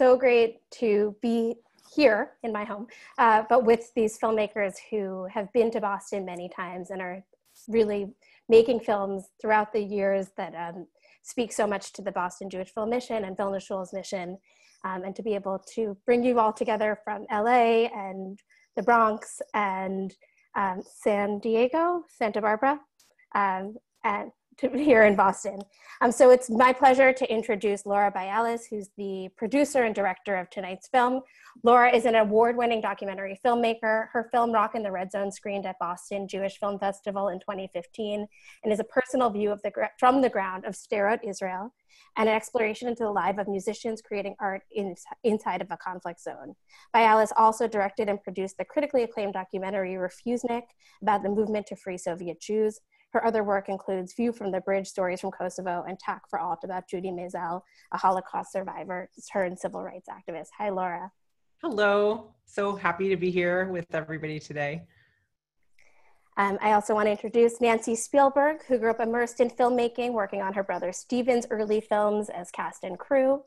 so great to be here in my home, uh, but with these filmmakers who have been to Boston many times and are really making films throughout the years that um, speak so much to the Boston Jewish Film Mission and Vilna Shul's mission, um, and to be able to bring you all together from LA and the Bronx and um, San Diego, Santa Barbara, um, and to, here in Boston. Um, so it's my pleasure to introduce Laura Bialis, who's the producer and director of tonight's film. Laura is an award-winning documentary filmmaker. Her film Rock in the Red Zone screened at Boston Jewish Film Festival in 2015 and is a personal view of the, from the ground of Sderot, Israel, and an exploration into the life of musicians creating art in, inside of a conflict zone. Bialis also directed and produced the critically acclaimed documentary Refusenik about the movement to free Soviet Jews, her other work includes View from the Bridge, Stories from Kosovo, and Tak for Alt about Judy Meisel, a Holocaust survivor turned civil rights activist. Hi, Laura. Hello. So happy to be here with everybody today. Um, I also want to introduce Nancy Spielberg, who grew up immersed in filmmaking, working on her brother Steven's early films as cast and crew.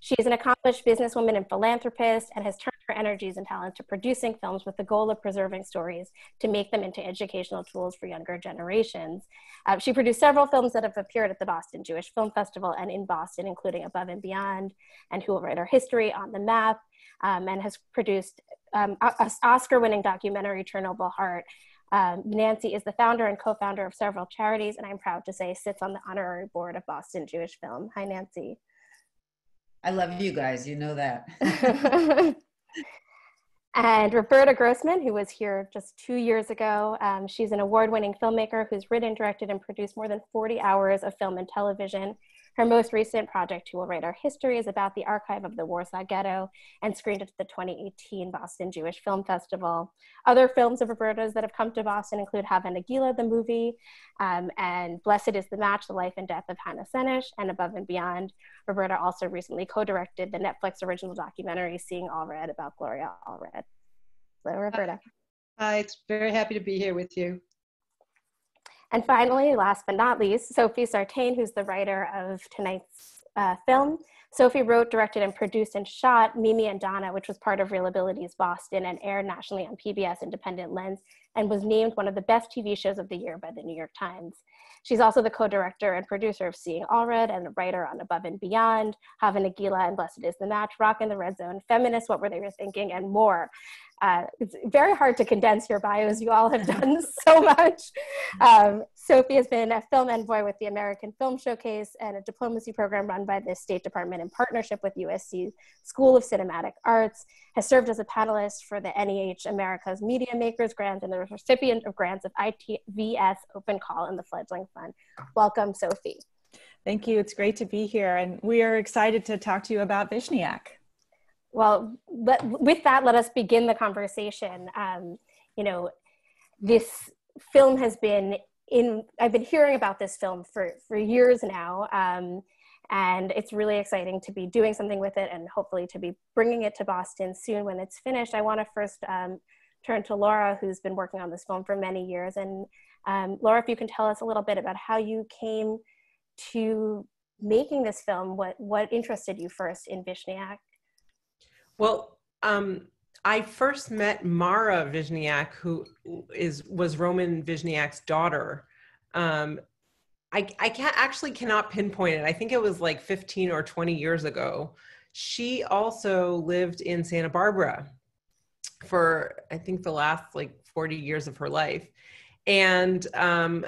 She is an accomplished businesswoman and philanthropist and has turned her energies and talent to producing films with the goal of preserving stories to make them into educational tools for younger generations. Uh, she produced several films that have appeared at the Boston Jewish Film Festival and in Boston, including Above and Beyond and Who Will Write Our History on the Map, um, and has produced um, Oscar winning documentary Chernobyl Heart. Um, Nancy is the founder and co founder of several charities, and I'm proud to say sits on the honorary board of Boston Jewish Film. Hi, Nancy. I love you guys. You know that. and Roberta Grossman, who was here just two years ago. Um, she's an award winning filmmaker who's written, directed, and produced more than 40 hours of film and television. Her most recent project, Who Will Write Our History, is about the archive of the Warsaw Ghetto and screened at the 2018 Boston Jewish Film Festival. Other films of Roberta's that have come to Boston include Hava Nagila, the movie, um, and Blessed is the Match, The Life and Death of Hannah Senesh, and Above and Beyond. Roberta also recently co-directed the Netflix original documentary Seeing Allred about Gloria Allred. Hello, Roberta. Hi, it's very happy to be here with you. And finally, last but not least, Sophie Sartain, who's the writer of tonight's uh, film. Sophie wrote, directed, and produced and shot Mimi and Donna, which was part of ReelAbilities Boston and aired nationally on PBS Independent Lens and was named one of the best TV shows of the year by the New York Times. She's also the co-director and producer of Seeing Allred and a writer on Above and Beyond, Hava Nagila and Blessed is the Match, Rock in the Red Zone, Feminist, What Were They Thinking, and more. Uh, it's very hard to condense your bios. You all have done so much. Um, Sophie has been a film envoy with the American Film Showcase and a diplomacy program run by the State Department in partnership with USC School of Cinematic Arts, has served as a panelist for the NEH America's Media Makers Grant and the recipient of grants of ITVS Open Call and the Fledgling Fund. Welcome, Sophie. Thank you. It's great to be here. And we are excited to talk to you about Vishniac. Well, let, with that, let us begin the conversation. Um, you know, this film has been in, I've been hearing about this film for, for years now. Um, and it's really exciting to be doing something with it and hopefully to be bringing it to Boston soon when it's finished. I want to first um, turn to Laura, who's been working on this film for many years. And um, Laura, if you can tell us a little bit about how you came to making this film, what, what interested you first in Vishniac? Well, um, I first met Mara Vishniac, who is was Roman Vishniac's daughter. Um, I, I can't actually cannot pinpoint it. I think it was like 15 or 20 years ago. She also lived in Santa Barbara for I think the last like 40 years of her life, and um,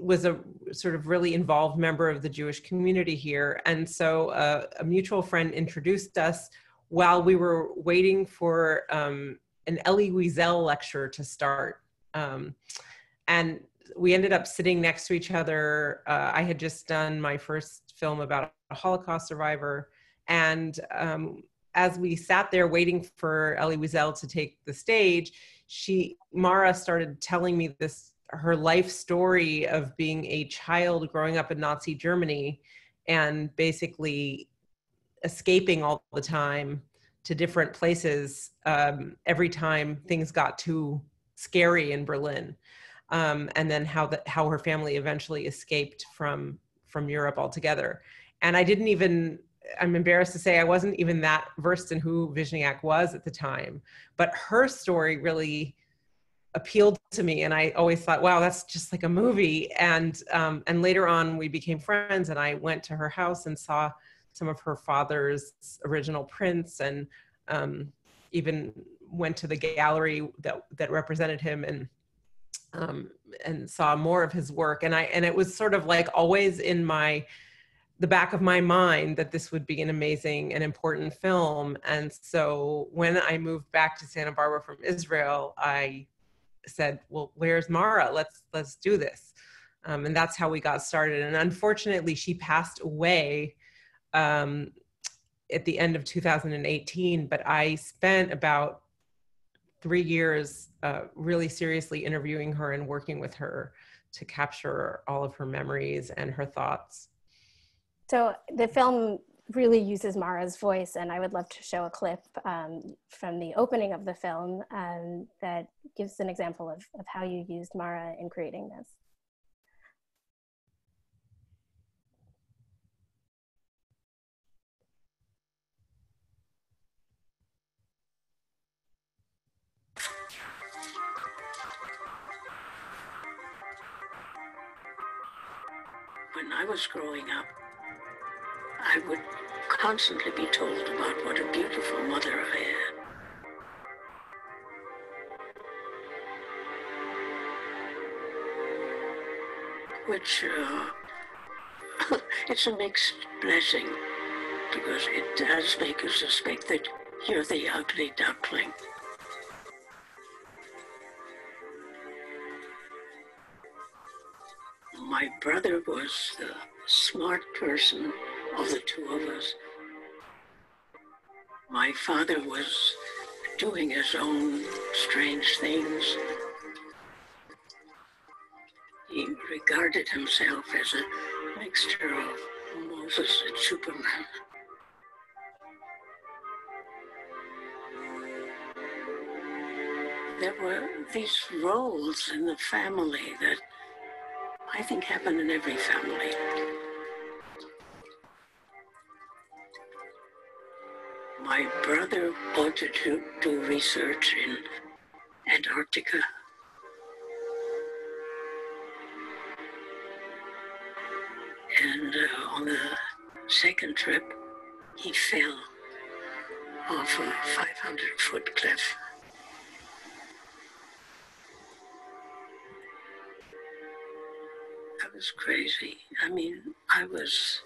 was a sort of really involved member of the Jewish community here. And so uh, a mutual friend introduced us while we were waiting for um, an Elie Wiesel lecture to start. Um, and we ended up sitting next to each other. Uh, I had just done my first film about a Holocaust survivor. And um, as we sat there waiting for Elie Wiesel to take the stage, she, Mara started telling me this, her life story of being a child growing up in Nazi Germany and basically escaping all the time to different places um, every time things got too scary in Berlin, um, and then how that how her family eventually escaped from from Europe altogether. And I didn't even I'm embarrassed to say I wasn't even that versed in who Vishniac was at the time, but her story really appealed to me and i always thought wow that's just like a movie and um, and later on we became friends and i went to her house and saw some of her father's original prints and um, even went to the gallery that that represented him and um, and saw more of his work and i and it was sort of like always in my the back of my mind that this would be an amazing and important film and so when i moved back to santa barbara from israel i said, "Well, where's Mara? Let's let's do this." Um, and that's how we got started. And unfortunately, she passed away um, at the end of 2018. But I spent about three years uh, really seriously interviewing her and working with her to capture all of her memories and her thoughts. So the film really uses Mara's voice, and I would love to show a clip um, from the opening of the film um, that gives an example of, of how you used Mara in creating this. Growing up, I would constantly be told about what a beautiful mother I am. Which, uh, it's a mixed blessing because it does make you suspect that you're the ugly duckling. My brother was the smart person of the two of us. My father was doing his own strange things. He regarded himself as a mixture of Moses and Superman. There were these roles in the family that I think happen in every family. My brother wanted to do research in Antarctica. And uh, on the second trip, he fell off a 500 foot cliff. That was crazy. I mean, I was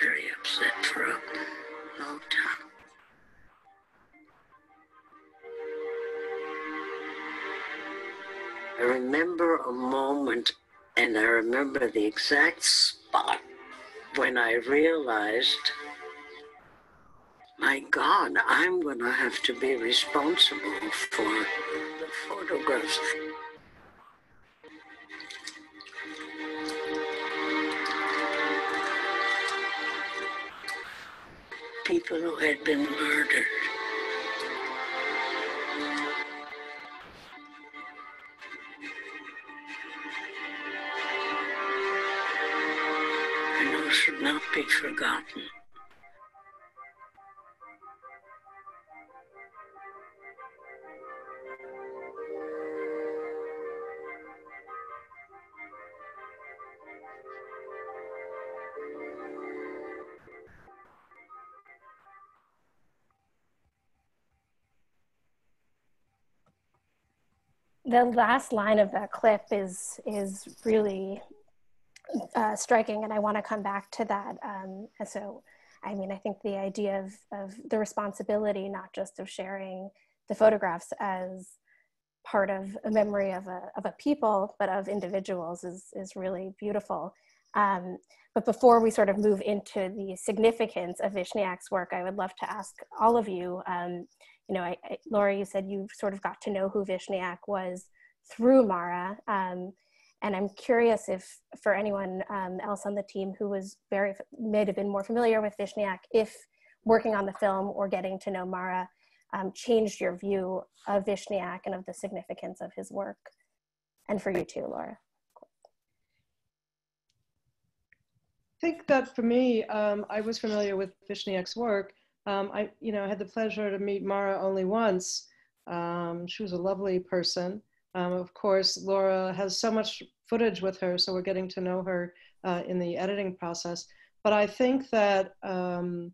very upset for a long. I remember a moment, and I remember the exact spot when I realized, my God, I'm going to have to be responsible for the photographs. People who had been murdered. And who should not be forgotten. The last line of that clip is is really uh, striking, and I want to come back to that. Um, and so, I mean, I think the idea of of the responsibility, not just of sharing the photographs as part of a memory of a of a people, but of individuals, is is really beautiful. Um, but before we sort of move into the significance of Vishniac's work, I would love to ask all of you. Um, you know, I, I, Laura, you said you sort of got to know who Vishniac was through Mara. Um, and I'm curious if for anyone um, else on the team who was very, may have been more familiar with Vishniac, if working on the film or getting to know Mara um, changed your view of Vishniac and of the significance of his work. And for you too, Laura. I think that for me, um, I was familiar with Vishniac's work. Um, I, you know, had the pleasure to meet Mara only once. Um, she was a lovely person. Um, of course, Laura has so much footage with her, so we're getting to know her uh, in the editing process. But I think that um,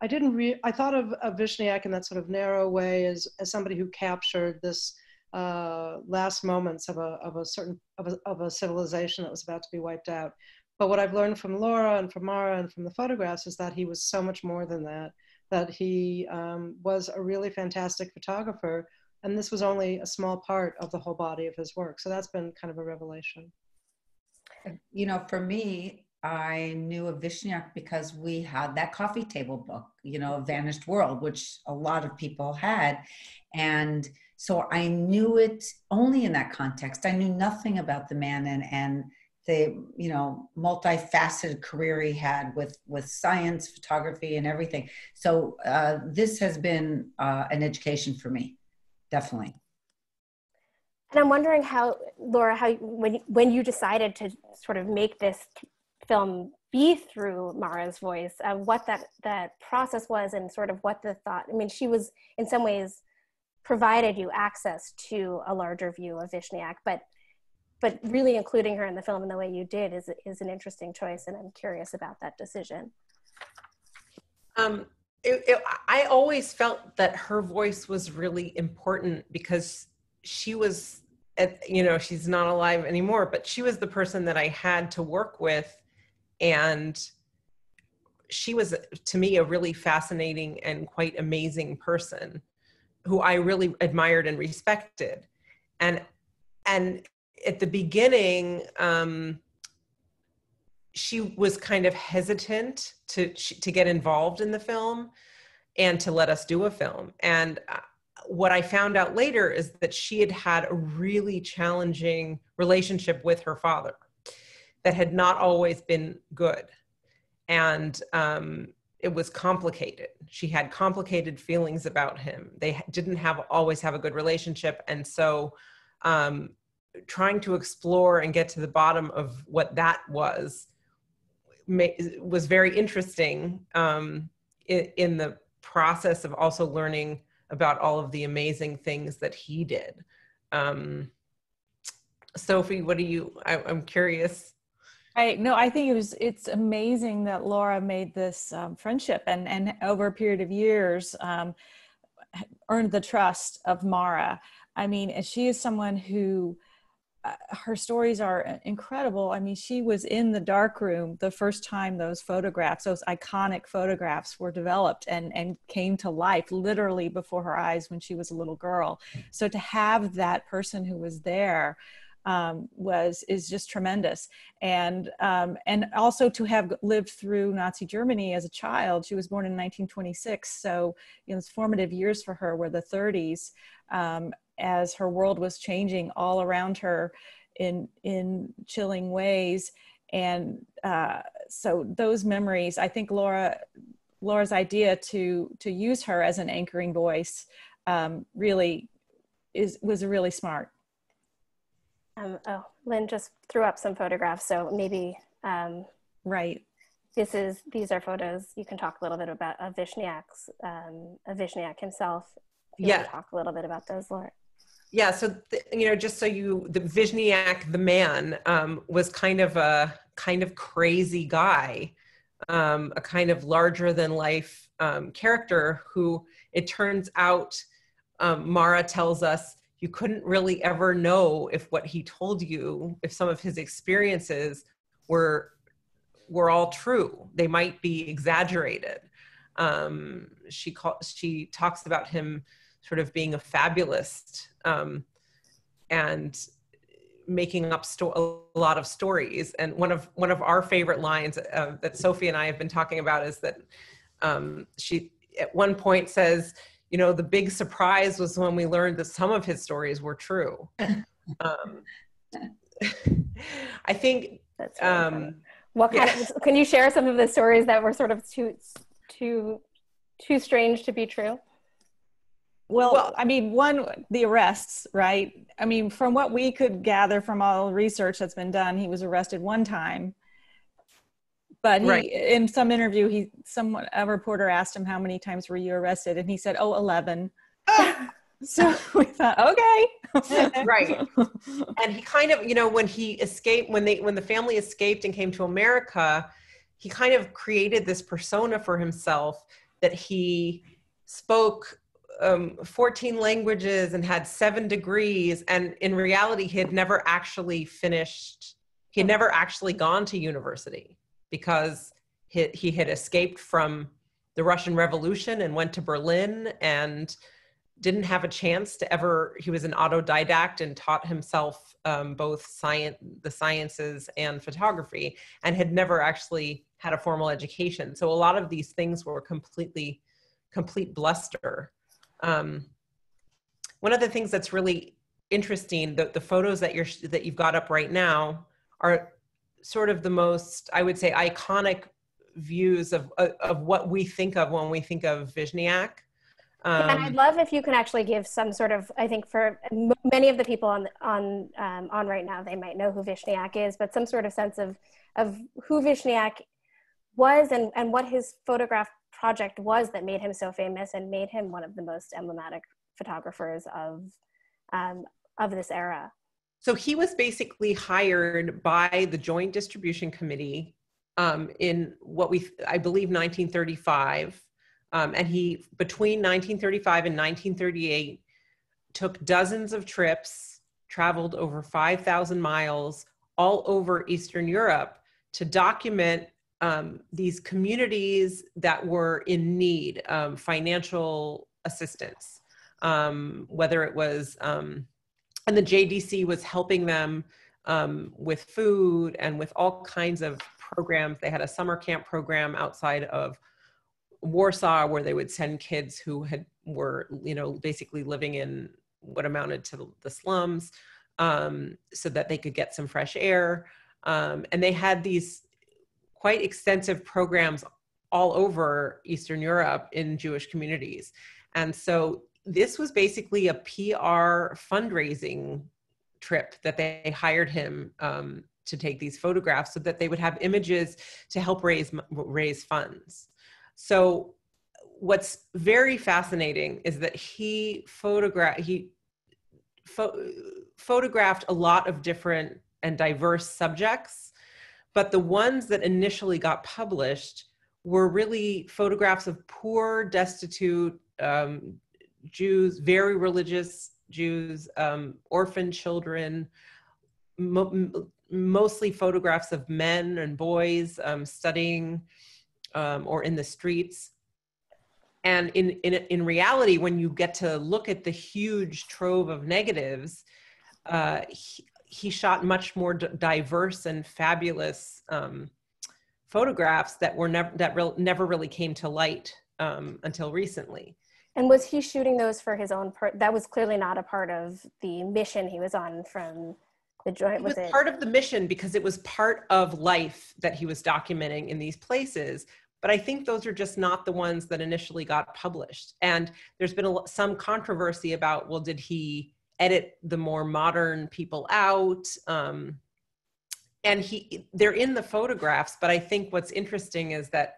I didn't re- I thought of, of Vishniac in that sort of narrow way as, as somebody who captured this uh, last moments of a, of a certain of a, of a civilization that was about to be wiped out. But what I've learned from Laura and from Mara and from the photographs is that he was so much more than that. That he um, was a really fantastic photographer, and this was only a small part of the whole body of his work. So that's been kind of a revelation. You know, for me, I knew of Vishniac because we had that coffee table book, you know, Vanished World, which a lot of people had. And so I knew it only in that context. I knew nothing about the man and, and the, you know, multifaceted career he had with, with science, photography, and everything. So uh, this has been uh, an education for me, definitely. And I'm wondering how, Laura, how when when you decided to sort of make this film be through Mara's voice, uh, what that that process was, and sort of what the thought. I mean, she was in some ways provided you access to a larger view of Vishniac, but but really including her in the film in the way you did is is an interesting choice, and I'm curious about that decision. Um, it, it, I always felt that her voice was really important because she was, at, you know, she's not alive anymore, but she was the person that I had to work with and she was to me a really fascinating and quite amazing person who I really admired and respected. And and at the beginning, um, she was kind of hesitant to to get involved in the film and to let us do a film. And uh, what I found out later is that she had had a really challenging relationship with her father that had not always been good. And um, it was complicated. She had complicated feelings about him. They didn't have always have a good relationship. And so um, trying to explore and get to the bottom of what that was was very interesting um, in, the process of also learning about all of the amazing things that he did. Um, Sophie, what do you? I, I'm curious I no, I think it was it's amazing that Laura made this um, friendship and and over a period of years um, earned the trust of Mara. I mean, she is someone who her stories are incredible. I mean, she was in the dark room the first time those photographs, those iconic photographs, were developed and and came to life literally before her eyes when she was a little girl. So to have that person who was there um, was is just tremendous and um, and also to have lived through Nazi Germany as a child she was born in 1926 so you know formative years for her were the 30s um, as her world was changing all around her in in chilling ways and uh, so those memories I think Laura Laura's idea to to use her as an anchoring voice um, really is was really smart um, oh, Lynn just threw up some photographs, so maybe um, right. This is these are photos. You can talk a little bit about of Vishniac's um, Vishniac himself. yeah, talk a little bit about those, Laura. Yeah, so th- you know, just so you, the Vishniac, the man, um, was kind of a kind of crazy guy, um, a kind of larger than life um, character who it turns out um, Mara tells us you couldn't really ever know if what he told you, if some of his experiences were were all true. They might be exaggerated. Um, she calls she talks about him sort of being a fabulist um, and making up sto- a lot of stories. And one of one of our favorite lines uh, that Sophie and I have been talking about is that um, she at one point says, you know, the big surprise was when we learned that some of his stories were true. um, I think. That's really um, what kind yeah. of? Can you share some of the stories that were sort of too, too, too strange to be true? Well, well, I mean, one, the arrests, right? I mean, from what we could gather from all the research that's been done, he was arrested one time But he, Right. in some interview, he someone a reporter asked him how many times were you arrested, and he said, "Oh, 11. Ah! so we thought, okay, Right. and he kind of you know when he escaped when they when the family escaped and came to america he kind of created this persona for himself that he spoke um, 14 languages and had seven degrees and in reality he had never actually finished he had never actually gone to university because he, he had escaped from the russian revolution and went to berlin and didn't have a chance to ever he was an autodidact and taught himself um, both science the sciences and photography and had never actually had a formal education. So a lot of these things were completely complete bluster um, one of the things that's really interesting the, the photos that you're that you've got up right now are sort of the most i would say iconic views of of what we think of when we think of Vishniac. and Um, I'd love if you can actually give some sort of, I think for many of the people on on um, on right now, they might know who Vishniac is, but some sort of sense of of who Vishniac was and and what his photograph project was that made him so famous and made him one of the most emblematic photographers of um, of this era. So he was basically hired by the Joint Distribution Committee um, in what we, I believe, 1935. Um, and he, between 1935 and 1938, took dozens of trips, traveled over 5,000 miles all over Eastern Europe to document um, these communities that were in need of financial assistance, um, whether it was um, and the JDC was helping them um, with food and with all kinds of programs. They had a summer camp program outside of Warsaw where they would send kids who had were you know basically living in what amounted to the slums um, so that they could get some fresh air. Um, and they had these quite extensive programs all over Eastern Europe in Jewish communities. And so this was basically a PR fundraising trip that they hired him um, to take these photographs so that they would have images to help raise raise funds. So what's very fascinating is that he photographed he pho- photographed a lot of different and diverse subjects, but the ones that initially got published were really photographs of poor, destitute um, Jews, very religious Jews, um, orphan children, mo- mostly photographs of men and boys um, studying um, or in the streets. And in, in, in reality, when you get to look at the huge trove of negatives, uh, he shot much more d- diverse and fabulous um, photographs that were never that re- never really came to light um, until recently. And was he shooting those for his own part? That was clearly not a part of the mission he was on from the joint. It was Was it? part of the mission because it was part of life that he was documenting in these places. But I think those are just not the ones that initially got published. And there's been a, some controversy about well, did he edit the more modern people out? Um, and he, they're in the photographs. But I think what's interesting is that,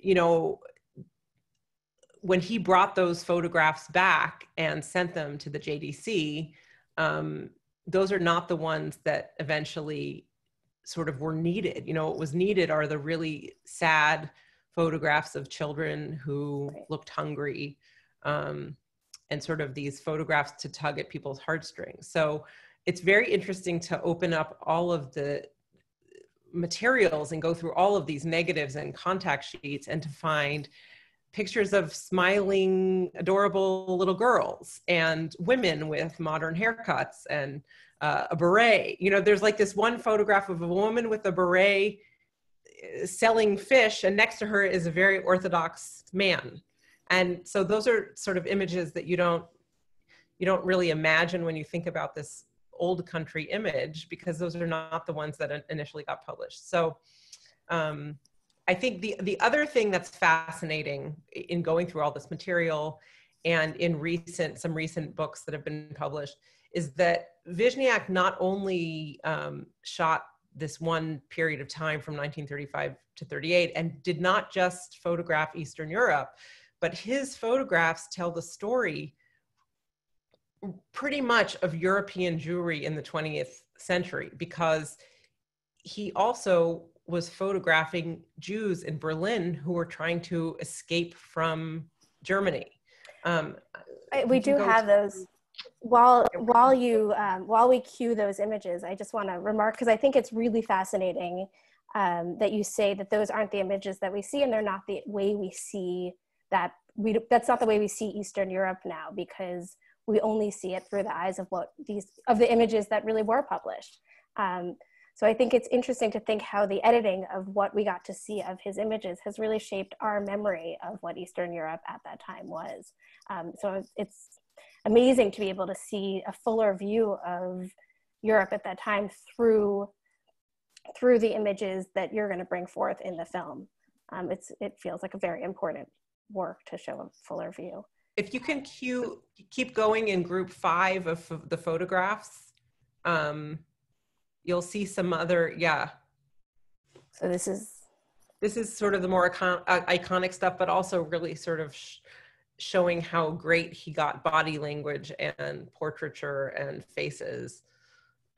you know, when he brought those photographs back and sent them to the JDC, um, those are not the ones that eventually sort of were needed. You know, what was needed are the really sad photographs of children who Right. looked hungry um, and sort of these photographs to tug at people's heartstrings. So it's very interesting to open up all of the materials and go through all of these negatives and contact sheets and to find pictures of smiling, adorable little girls and women with modern haircuts and uh, a beret. You know, there's like this one photograph of a woman with a beret uh, selling fish, and next to her is a very orthodox man. And so those are sort of images that you don't you don't really imagine when you think about this old country image because those are not the ones that initially got published. So um, I think the the other thing that's fascinating in going through all this material and in recent some recent books that have been published is that Vishniac not only um, shot this one period of time from 1935 to 38 and did not just photograph Eastern Europe, but his photographs tell the story pretty much of European Jewry in the 20th century because he also was photographing Jews in Berlin who were trying to escape from Germany. Um, we do have those. While while you um, while we cue those images, I just want to remark because I think it's really fascinating um, that you say that those aren't the images that we see, and they're not the way we see that we. That's not the way we see Eastern Europe now because we only see it through the eyes of what these of the images that really were published. Um, so I think it's interesting to think how the editing of what we got to see of his images has really shaped our memory of what Eastern Europe at that time was. Um, so it's amazing to be able to see a fuller view of Europe at that time through through the images that you're going to bring forth in the film. Um, it's it feels like a very important work to show a fuller view. If you can cue, keep going in group five of the photographs, um, you'll see some other yeah so this is this is sort of the more icon- uh, iconic stuff but also really sort of sh- showing how great he got body language and portraiture and faces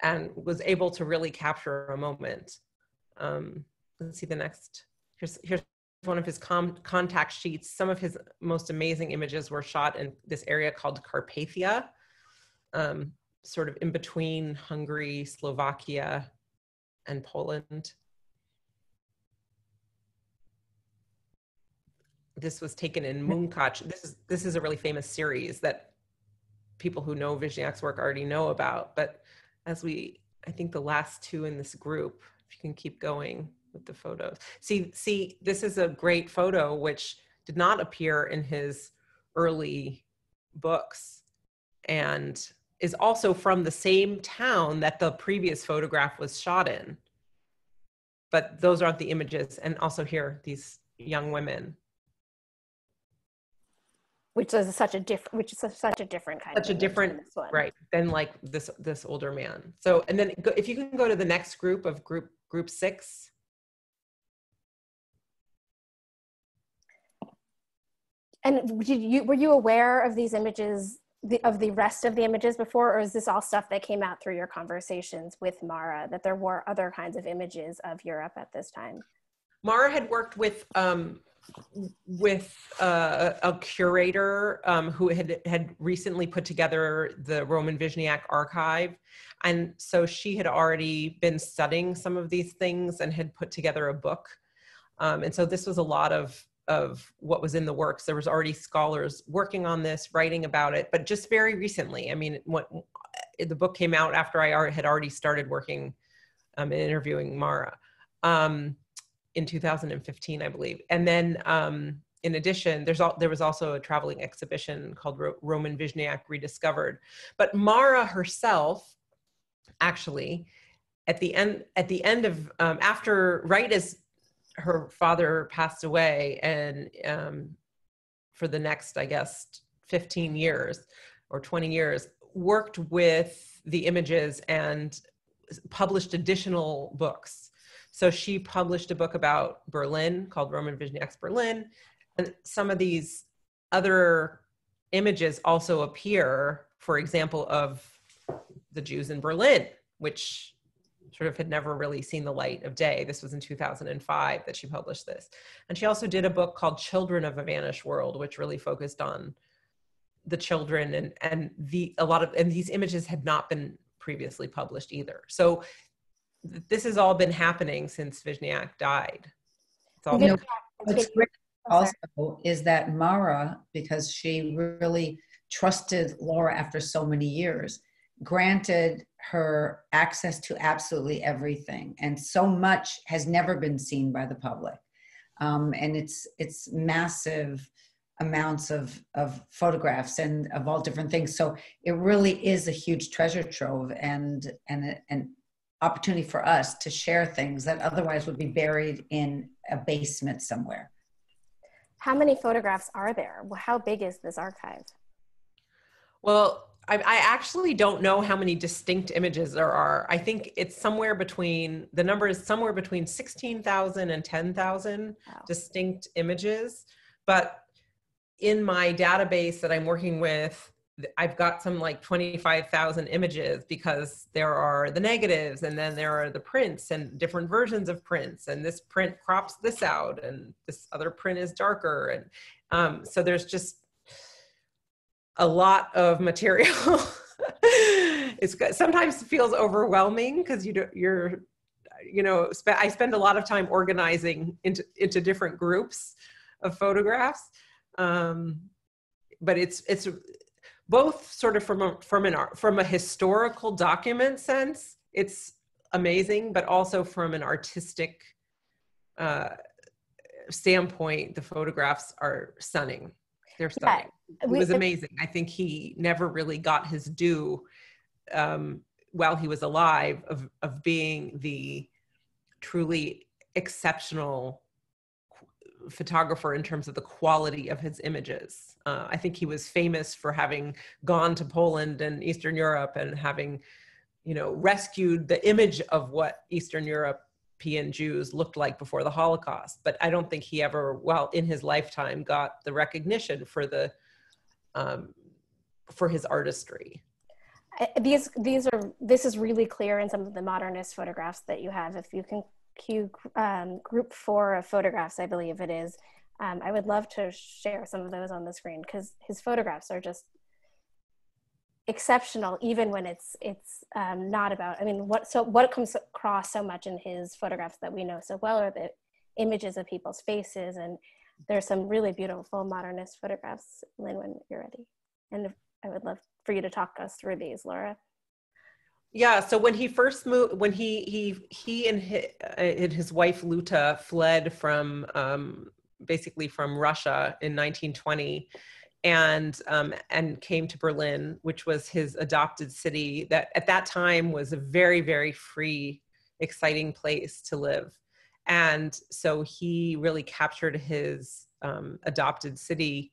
and was able to really capture a moment um, let's see the next here's here's one of his com- contact sheets some of his most amazing images were shot in this area called carpathia um, sort of in between Hungary, Slovakia, and Poland. This was taken in Munkacs. This is this is a really famous series that people who know Vishniac's work already know about. But as we, I think the last two in this group, if you can keep going with the photos. See, see, this is a great photo which did not appear in his early books, and is also from the same town that the previous photograph was shot in. But those aren't the images. And also here, these young women. Which is such a different, which is such a different kind such a different, right? Than like this this older man. So, and then go, if you can go to the next group of group group six. And did you were you aware of these images the, of the rest of the images before, or is this all stuff that came out through your conversations with Mara, that there were other kinds of images of Europe at this time? Mara had worked with um, with uh, a curator um, who had had recently put together the Roman Vishniac archive, and so she had already been studying some of these things and had put together a book. Um, and so this was a lot of of what was in the works. There was already scholars working on this, writing about it, but just very recently. I mean, what the book came out after I had already started working um, and interviewing Mara um, in 2015, I believe. And then, um, in addition, there's all, there was also a traveling exhibition called Ro- Roman Vishniac Rediscovered. But Mara herself, actually, at the end at the end of um, after right as her father passed away and um, for the next i guess 15 years or 20 years worked with the images and published additional books. So she published a book about berlin called roman vishniac's berlin and some of these other images also appear for example of the jews in berlin which sort of had never really seen the light of day. This was in 2005 that she published this. And she also did a book called Children of a Vanished World, which really focused on the children and and the a lot of and these images had not been previously published either. So this has all been happening since Vishniac died. It's all you know, what's great also is that Mara, because she really trusted Laura after so many years, granted her access to absolutely everything and so much has never been seen by the public. Um, and it's it's massive amounts of of photographs and of all different things. So it really is a huge treasure trove and and an opportunity for us to share things that otherwise would be buried in a basement somewhere. How many photographs are there? How big is this archive? Well I, I actually don't know how many distinct images there are. I think it's somewhere between the number is somewhere between 16,000 and 10,000 Wow. distinct images. But in my database that I'm working with, I've got some like 25,000 images because there are the negatives and then there are the prints and different versions of prints. And this print crops this out and this other print is darker. And um, so there's just a lot of material. it's sometimes feels overwhelming because you do, you're, you know, I spend a lot of time organizing into into different groups of photographs. Um, but it's it's both sort of from a from an art from a historical document sense, it's amazing, but also from an artistic uh, standpoint, the photographs are stunning. Stunning it was amazing. I think he never really got his due um, while he was alive of of being the truly exceptional photographer in terms of the quality of his images. Uh, I think he was famous for having gone to Poland and Eastern Europe and having, you know, rescued the image of what Eastern European Jews looked like before the Holocaust. But I don't think he ever, well, in his lifetime, got the recognition for the um, for his artistry. These these are this is really clear in some of the modernist photographs that you have if you can cue um, group four of photographs i believe it is um, i would love to share some of those on the screen because his photographs are just exceptional even when it's it's um, not about i mean what so what comes across so much in his photographs that we know so well are the images of people's faces and there's some really beautiful modernist photographs lynn when you're ready and i would love for you to talk us through these laura Yeah. So when he first moved, when he he he and his, and his wife Luta fled from um, basically from Russia in 1920, and um, and came to Berlin, which was his adopted city. That at that time was a very very free, exciting place to live, and so he really captured his um, adopted city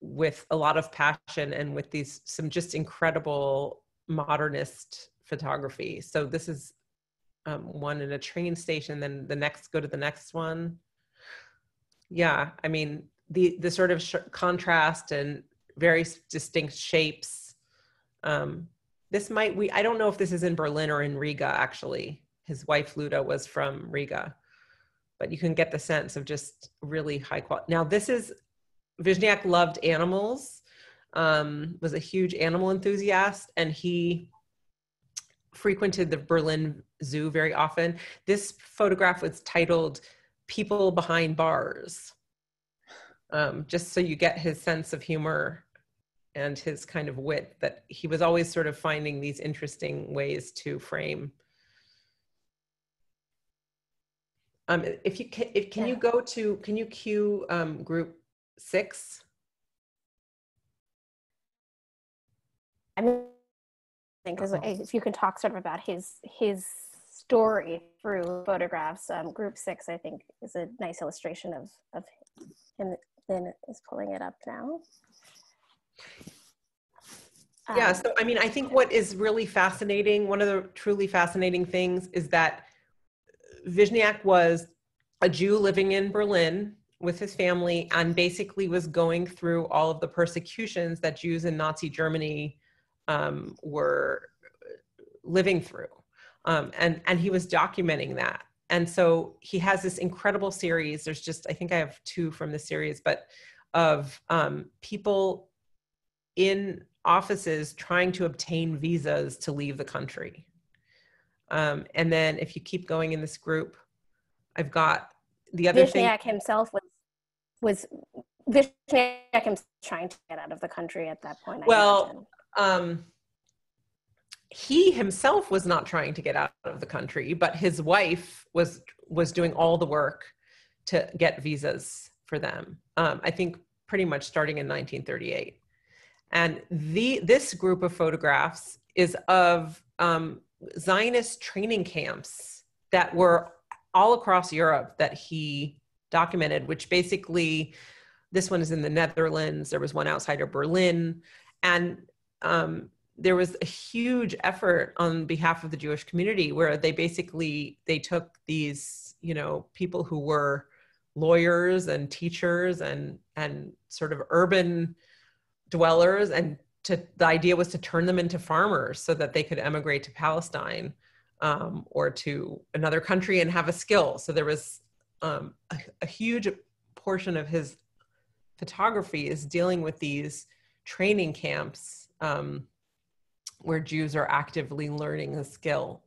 with a lot of passion and with these some just incredible modernist photography. So this is um, one in a train station. Then the next, go to the next one. Yeah, I mean the the sort of sh- contrast and very distinct shapes. Um, this might we I don't know if this is in Berlin or in Riga. Actually, his wife Luta was from Riga, but you can get the sense of just really high quality. Now this is Vishniac loved animals um, was a huge animal enthusiast and he frequented the Berlin Zoo very often. This photograph was titled People Behind Bars, um, just so you get his sense of humor and his kind of wit that he was always sort of finding these interesting ways to frame. Um, if you can, if, can you go to, can you cue um, group six? I mean, I think because if you can talk sort of about his his story through photographs, um, Group Six, I think, is a nice illustration of of him. Is pulling it up now. Yeah, Um, so I mean, I think what is really fascinating, one of the truly fascinating things is that Vishniac was a Jew living in Berlin with his family and basically was going through all of the persecutions that Jews in Nazi Germany um, were living through. Um, and, and he was documenting that. And so he has this incredible series. There's just, I think I have two from the series, but of um, people in offices trying to obtain visas to leave the country. Um, and then if you keep going in this group, I've got the other thing. Vishniac himself was was Vishniac himself trying to get out of the country at that point. Well, um, he himself was not trying to get out of the country, but his wife was was doing all the work to get visas for them. Um, I think pretty much starting in 1938. And the this group of photographs is of um, Zionist training camps that were all across Europe that he documented, which basically this one is in the Netherlands. There was one outside of Berlin. And um, there was a huge effort on behalf of the Jewish community where they basically they took these you know people who were lawyers and teachers and and sort of urban dwellers and to the idea was to turn them into farmers so that they could emigrate to Palestine um, or to another country and have a skill. So there was um, a, a huge portion of his photography is dealing with these training camps um, where Jews are actively learning a skill.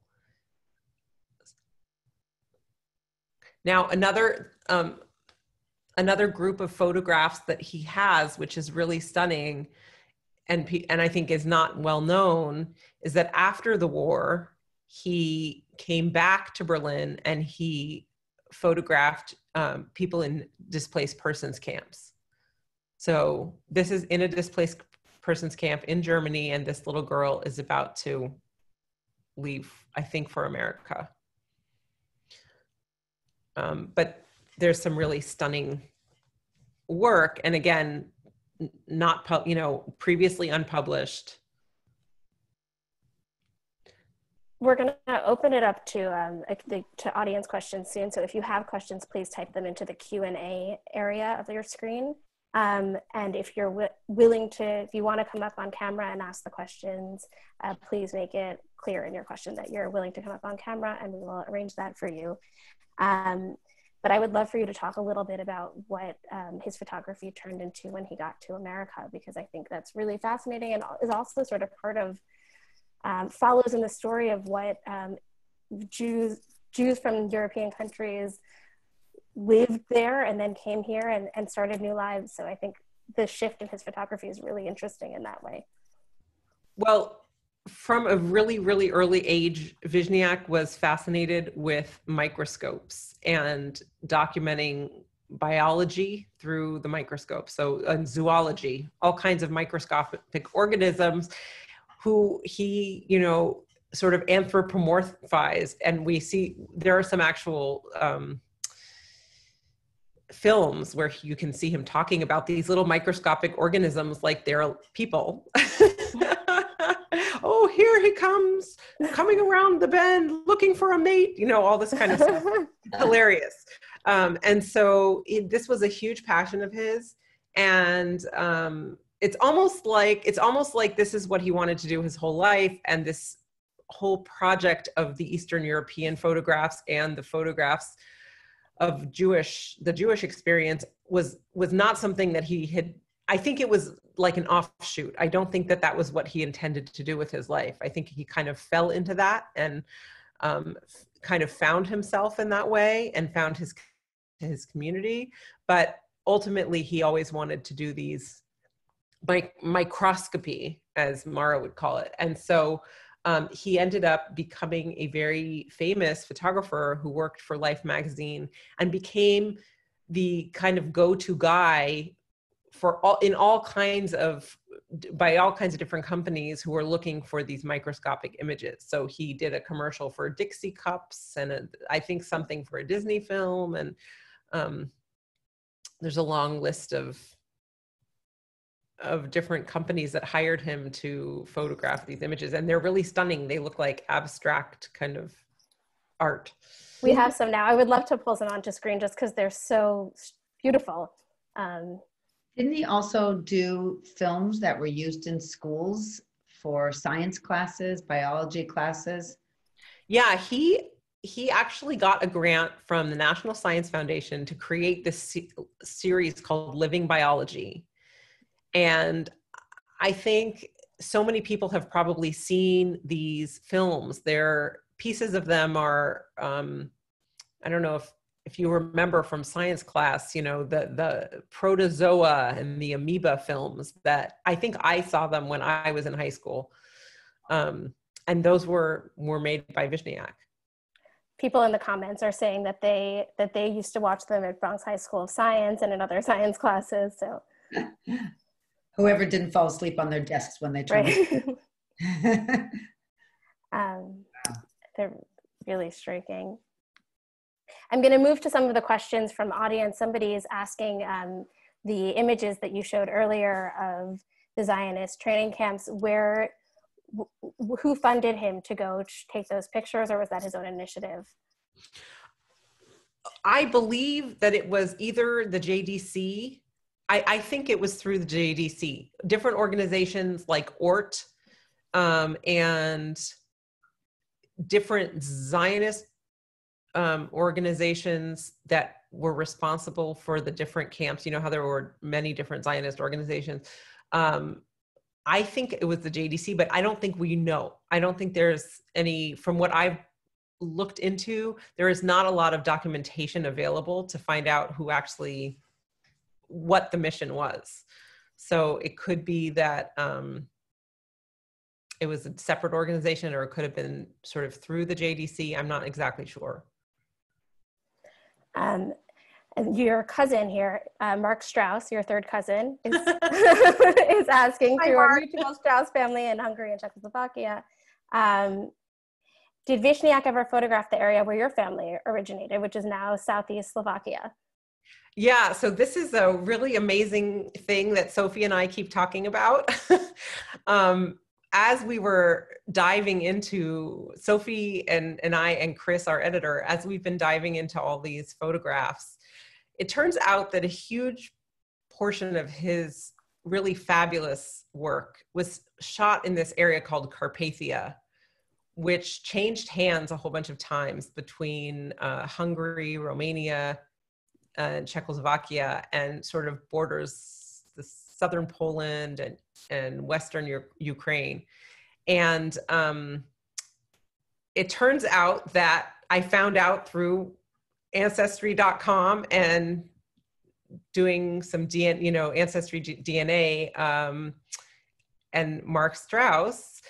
Now, another um, another group of photographs that he has, which is really stunning, and and I think is not well known, is that after the war, he came back to Berlin and he photographed um, people in displaced persons camps. So this is in a displaced persons camp in Germany, and this little girl is about to leave, I think, for America. Um, but there's some really stunning work, and again, not you know previously unpublished. We're going to open it up to um, to audience questions soon. So if you have questions, please type them into the Q and A area of your screen. Um, and if you're w- willing to, if you want to come up on camera and ask the questions, uh, please make it clear in your question that you're willing to come up on camera and we will arrange that for you. Um, but I would love for you to talk a little bit about what um, his photography turned into when he got to America, because I think that's really fascinating and is also sort of part of, um, follows in the story of what um, Jews, Jews from European countries lived there and then came here and, and started new lives. So I think the shift in his photography is really interesting in that way. Well, from a really, really early age, Vishniac was fascinated with microscopes and documenting biology through the microscope. So, and zoology, all kinds of microscopic organisms who he, you know, sort of anthropomorphized. And we see there are some actual um, films where you can see him talking about these little microscopic organisms like they're people. oh, here he comes, coming around the bend looking for a mate, you know, all this kind of stuff. Hilarious. Um, and so it, this was a huge passion of his. And um, it's almost like it's almost like this is what he wanted to do his whole life and this whole project of the eastern european photographs and the photographs of Jewish the Jewish experience was was not something that he had I think it was like an offshoot. I don't think that that was what he intended to do with his life. I think he kind of fell into that and um, kind of found himself in that way and found his his community. But ultimately, he always wanted to do these mic- microscopy, as Mara would call it. And so um, he ended up becoming a very famous photographer who worked for Life magazine and became the kind of go-to guy for all in all kinds of by all kinds of different companies who were looking for these microscopic images. So he did a commercial for Dixie cups and a, I think something for a Disney film and um, there's a long list of of different companies that hired him to photograph these images and they're really stunning. They look like abstract kind of art. We have some now. I would love to pull some onto screen just because they're so beautiful. Um, didn't he also do films that were used in schools for science classes biology classes? Yeah he he actually got a grant from the national science foundation to create this se- series called living biology and I think so many people have probably seen these films. There, pieces of them are, um, I don't know if if you remember from science class, you know the the protozoa and the amoeba films that I think I saw them when I was in high school, um, and those were were made by Vishniac. People in the comments are saying that they that they used to watch them at Bronx High School of Science and in other science classes. So whoever didn't fall asleep on their desks when they turned. Right. um, they're really striking. I'm going to move to some of the questions from audience. Somebody is asking um, the images that you showed earlier of the Zionist training camps, where who funded him to go take those pictures, or was that his own initiative? I believe that it was either the JDC. I, I think it was through the JDC. Different organizations like ORT um, and different Zionist um, organizations that were responsible for the different camps. You know how there were many different Zionist organizations. Um, I think it was the JDC, but I don't think we know. I don't think there's any, from what I've looked into, there is not a lot of documentation available to find out who actually, what the mission was. So it could be that um, it was a separate organization or it could have been sort of through the JDC. I'm not exactly sure. Um, your cousin here, uh, Mark Strauss, your third cousin, is, is asking Hi, through Mark. a mutual Strauss family in Hungary and Czechoslovakia. Um, did Vishniac ever photograph the area where your family originated, which is now southeast Slovakia? Yeah, so this is a really amazing thing that Sophie and I keep talking about. um, as we were diving into Sophie and, and I and Chris, our editor, as we've been diving into all these photographs, it turns out that a huge portion of his really fabulous work was shot in this area called Carpathia, which changed hands a whole bunch of times between uh, Hungary, Romania, and Czechoslovakia, and sort of borders the southern Poland and, and western U- Ukraine. And um, it turns out that I found out through ancestry.com and doing some DNA, you know, ancestry DNA um, and Mark Strauss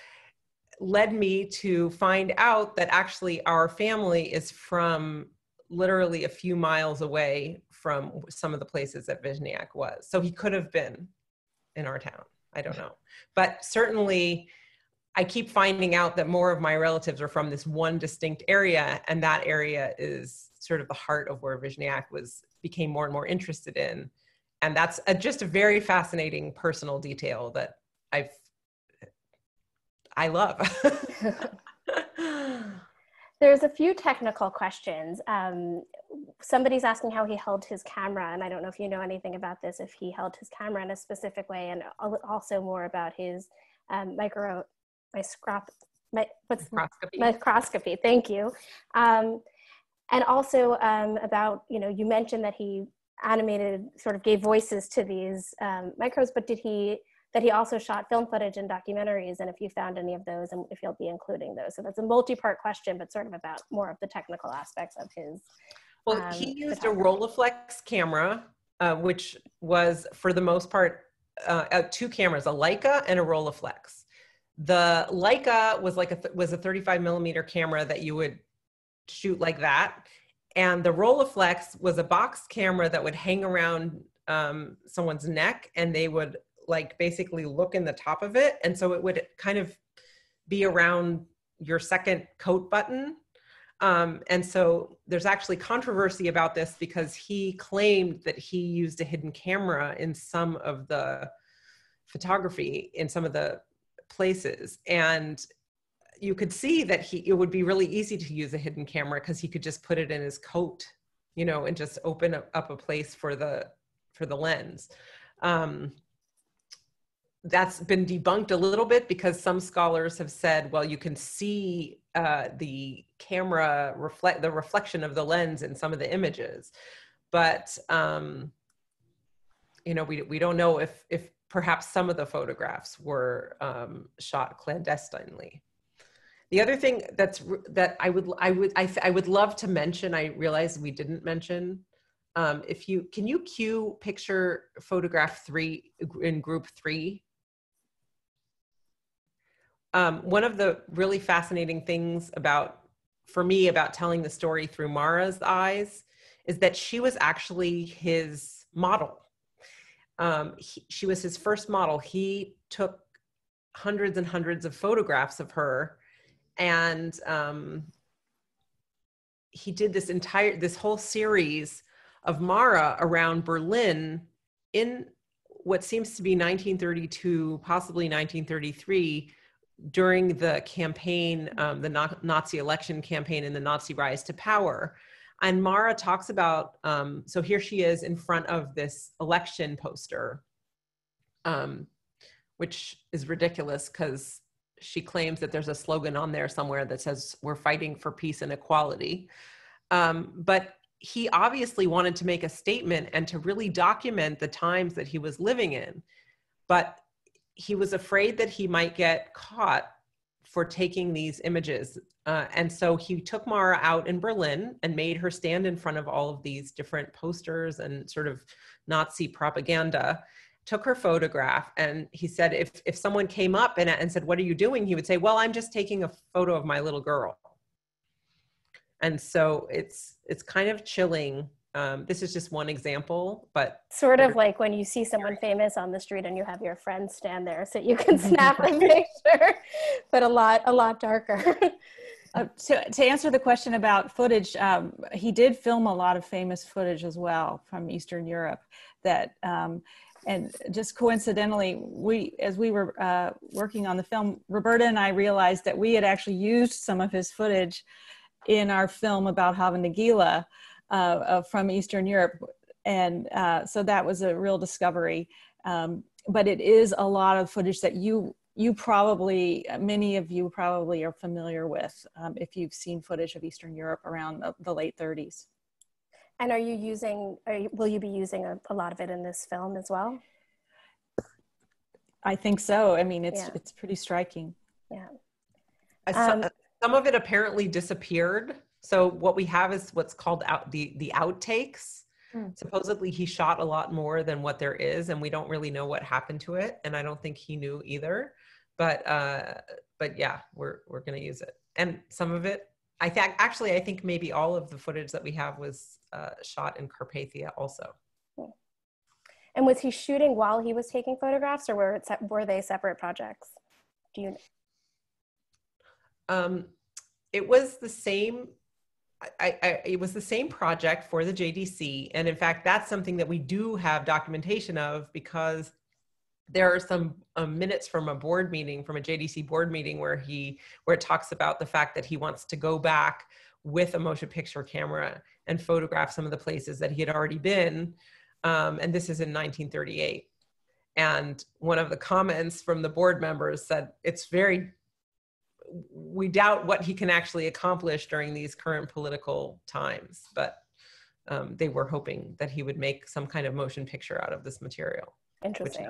led me to find out that actually our family is from literally a few miles away from some of the places that Vishniac was. So he could have been in our town. I don't know. But certainly, I keep finding out that more of my relatives are from this one distinct area, and that area is sort of the heart of where Vishniac was became more and more interested in. And that's a, just a very fascinating personal detail that I've I love. There's a few technical questions. Um, somebody's asking how he held his camera, and I don't know if you know anything about this, if he held his camera in a specific way, and also more about his um, micro, microscop, my, what's microscopy. microscopy. Thank you. Um, and also um, about, you know, you mentioned that he animated, sort of gave voices to these um, microbes, but did he that he also shot film footage and documentaries and if you found any of those and if you'll be including those. So that's a multi-part question but sort of about more of the technical aspects of his well um, he used a rolleiflex camera uh, which was for the most part uh, uh, two cameras a leica and a rolleiflex. The leica was like a th- was a 35 millimeter camera that you would shoot like that and the rolleiflex was a box camera that would hang around um, someone's neck and they would like basically look in the top of it. And so it would kind of be around your second coat button. Um, and so there's actually controversy about this because he claimed that he used a hidden camera in some of the photography in some of the places. And you could see that he it would be really easy to use a hidden camera because he could just put it in his coat, you know, and just open up a place for the for the lens. Um, that's been debunked a little bit because some scholars have said, well, you can see uh, the camera reflect the reflection of the lens in some of the images, but um, you know, we we don't know if if perhaps some of the photographs were um, shot clandestinely. The other thing that's that I would I would I, I would love to mention. I realize we didn't mention. Um, if you can you cue picture photograph three in group three um, one of the really fascinating things about, for me, about telling the story through Mara's eyes is that she was actually his model. Um, he, she was his first model. He took hundreds and hundreds of photographs of her and um, he did this entire this whole series of mara around berlin in what seems to be 1932, possibly 1933, during the campaign, um, the Nazi election campaign and the Nazi rise to power. And Mara talks about, um, so here she is in front of this election poster, um, which is ridiculous because she claims that there's a slogan on there somewhere that says, We're fighting for peace and equality. Um, but he obviously wanted to make a statement and to really document the times that he was living in. But he was afraid that he might get caught for taking these images. Uh, and so he took Mara out in Berlin and made her stand in front of all of these different posters and sort of Nazi propaganda, took her photograph. And he said, if, if someone came up and, and said, What are you doing? He would say, Well, I'm just taking a photo of my little girl. And so it's it's kind of chilling um, this is just one example, but sort of like when you see someone famous on the street and you have your friend stand there so you can snap a picture, but a lot, a lot darker. uh, to, to answer the question about footage, um, he did film a lot of famous footage as well from Eastern Europe that, um, and just coincidentally, we, as we were uh, working on the film, Roberta and I realized that we had actually used some of his footage in our film about Hava Nagila uh, from Eastern Europe. And uh, so that was a real discovery. Um, but it is a lot of footage that you you probably many of you probably are familiar with um, if you've seen footage of Eastern Europe around the, the late 30s. And are you using? Are you, will you be using a, a, lot of it in this film as well? I think so. I mean, it's yeah. it's pretty striking. Yeah. Um, some of it apparently disappeared so what we have is what's called out the the outtakes. Mm. Supposedly he shot a lot more than what there is, and we don't really know what happened to it, and I don't think he knew either. But uh, but yeah, we're we're gonna use it, and some of it. I think actually, I think maybe all of the footage that we have was uh, shot in Carpathia also. Hmm. And was he shooting while he was taking photographs, or were it were they separate projects? Do you? Um, it was the same I, I, it was the same project for the JDC. And in fact, that's something that we do have documentation of because there are some um, minutes from a board meeting, from a JDC board meeting where he, where it talks about the fact that he wants to go back with a motion picture camera and photograph some of the places that he had already been. Um, and this is in 1938. And one of the comments from the board members said, it's very we doubt what he can actually accomplish during these current political times, but um, they were hoping that he would make some kind of motion picture out of this material. Interesting.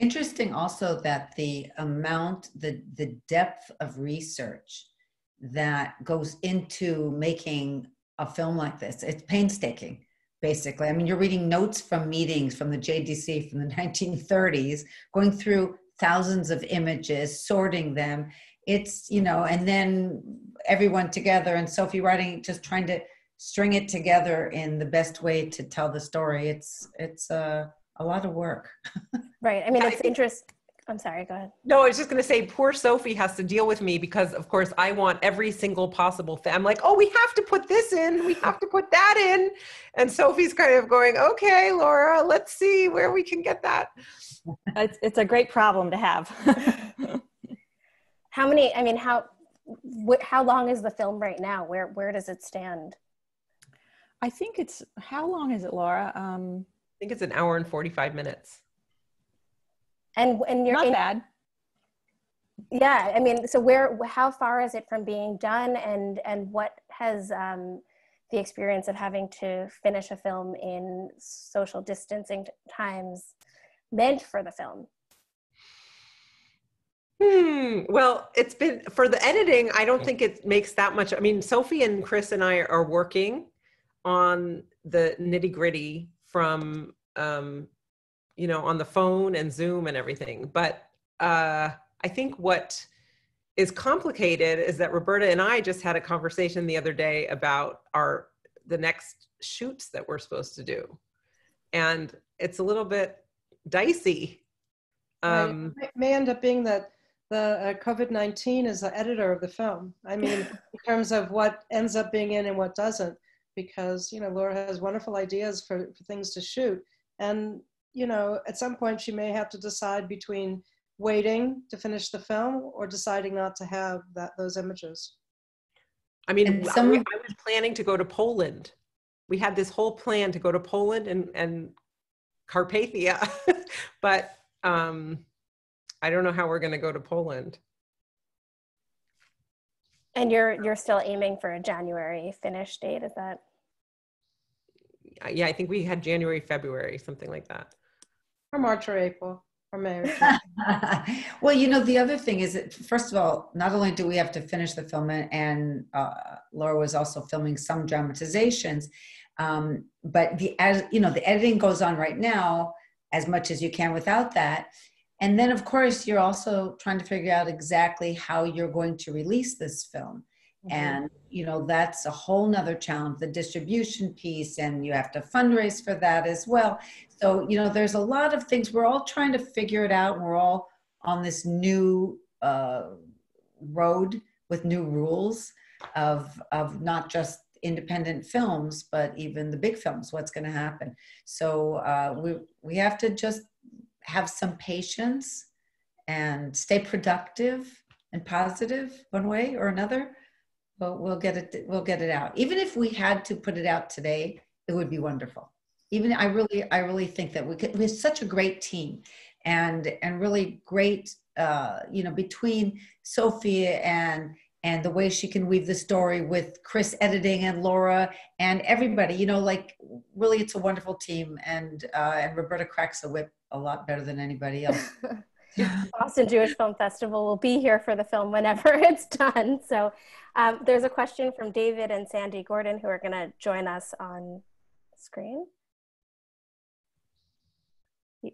Interesting also that the amount, the, the depth of research that goes into making a film like this, it's painstaking basically. I mean, you're reading notes from meetings from the JDC from the 1930s, going through thousands of images, sorting them. It's, you know, and then everyone together and Sophie writing, just trying to string it together in the best way to tell the story. It's, it's a, a lot of work. right. I mean, it's interesting. I'm sorry, go ahead. No, I was just going to say, poor Sophie has to deal with me because, of course, I want every single possible thing. I'm like, oh, we have to put this in, we have to put that in. And Sophie's kind of going, okay, Laura, let's see where we can get that. It's, it's a great problem to have. how many, I mean, how, wh- how long is the film right now? Where, where does it stand? I think it's, how long is it, Laura? Um, I think it's an hour and 45 minutes and and you're not in, bad yeah i mean so where how far is it from being done and and what has um, the experience of having to finish a film in social distancing times meant for the film Hmm. Well, it's been for the editing. I don't think it makes that much. I mean, Sophie and Chris and I are working on the nitty gritty from um, you know, on the phone and Zoom and everything. But uh, I think what is complicated is that Roberta and I just had a conversation the other day about our the next shoots that we're supposed to do, and it's a little bit dicey. Um, it may end up being that the uh, COVID nineteen is the editor of the film. I mean, in terms of what ends up being in and what doesn't, because you know Laura has wonderful ideas for, for things to shoot, and you know, at some point she may have to decide between waiting to finish the film or deciding not to have that those images. I mean, And I some- I was planning to go to Poland. We had this whole plan to go to Poland and, and Carpathia, but um, I don't know how we're going to go to Poland. And you're you're still aiming for a January finish date, is that? Yeah, I think we had January, February, something like that. Or March or April or May. Or well, you know, the other thing is that, first of all, not only do we have to finish the film, and- uh, Laura was also filming some dramatizations, um, but the as you know, the editing goes on right now as much as you can without that. And then, of course, you're also trying to figure out exactly how you're going to release this film. And, you know, that's a whole nother challenge, the distribution piece, and you have to fundraise for that as well. So, you know, there's a lot of things. We're all trying to figure it out. We're all on this new uh, road with new rules of, of not just independent films, but even the big films, what's going to happen. So uh, we, we have to just have some patience and stay productive and positive one way or another but we'll get it we'll get it out. Even if we had to put it out today it would be wonderful. Even i really i really think that we could we're such a great team and and really great uh you know between sophia and and the way she can weave the story with chris editing and laura and everybody you know like really it's a wonderful team and uh and roberta cracks the whip a lot better than anybody else Boston Jewish Film Festival will be here for the film whenever it's done. So um, there's a question from David and Sandy Gordon who are going to join us on screen.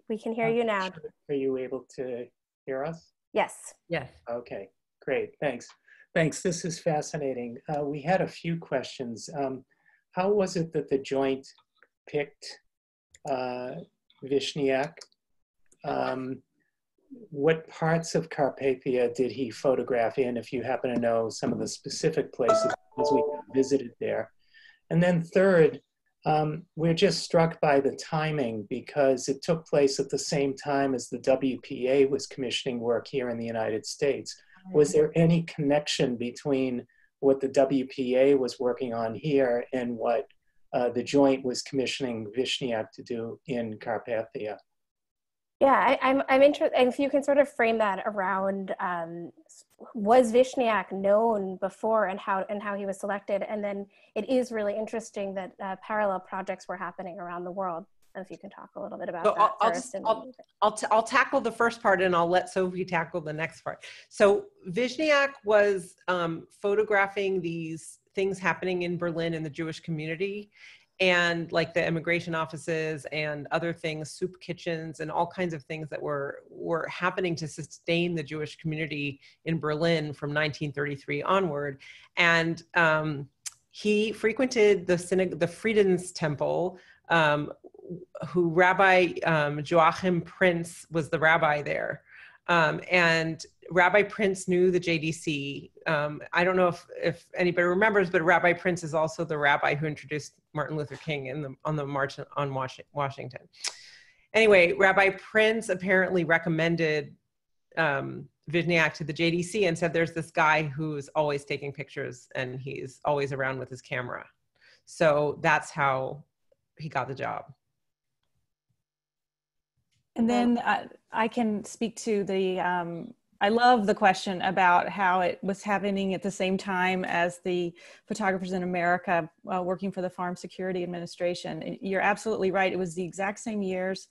We can hear you now. Are you able to hear us? Yes. Yes. Okay, great, thanks. Thanks, this is fascinating. Uh, we had a few questions. Um, how was it that the joint picked uh, Vishniac? Um, what parts of Carpathia did he photograph in, if you happen to know some of the specific places as we visited there? And then third, um, we're just struck by the timing because it took place at the same time as the WPA was commissioning work here in the United States. Was there any connection between what the WPA was working on here and what uh, the joint was commissioning Vishniac to do in Carpathia? Yeah, I, I'm, I'm interested if you can sort of frame that around um, was Vishniac known before and how and how he was selected, and then it is really interesting that uh, parallel projects were happening around the world. If you can talk a little bit about So that I'll- I'll first. just- and I'll- I'll, t- I'll tackle the first part and I'll let Sophie tackle the next part. So Vishniac was um, photographing these things happening in Berlin in the Jewish community and like the immigration offices and other things, soup kitchens and all kinds of things that were, were happening to sustain the Jewish community in Berlin from 1933 onward. And um, he frequented the synagogue, the Friedenstempel, um, who Rabbi um, Joachim Prinz was the rabbi there. Um, and Rabbi Prinz knew the JDC. Um, I don't know if, if anybody remembers, but Rabbi Prinz is also the rabbi who introduced Martin Luther King in the, on the March on Washington. Anyway, Rabbi Prinz apparently recommended um, Vishniac to the JDC and said, there's this guy who's always taking pictures and he's always around with his camera. So that's how he got the job. And then I, I can speak to the, um, I love the question about how it was happening at the same time as the photographers in America uh, working for the Farm Security Administration. You're absolutely right. It was the exact same years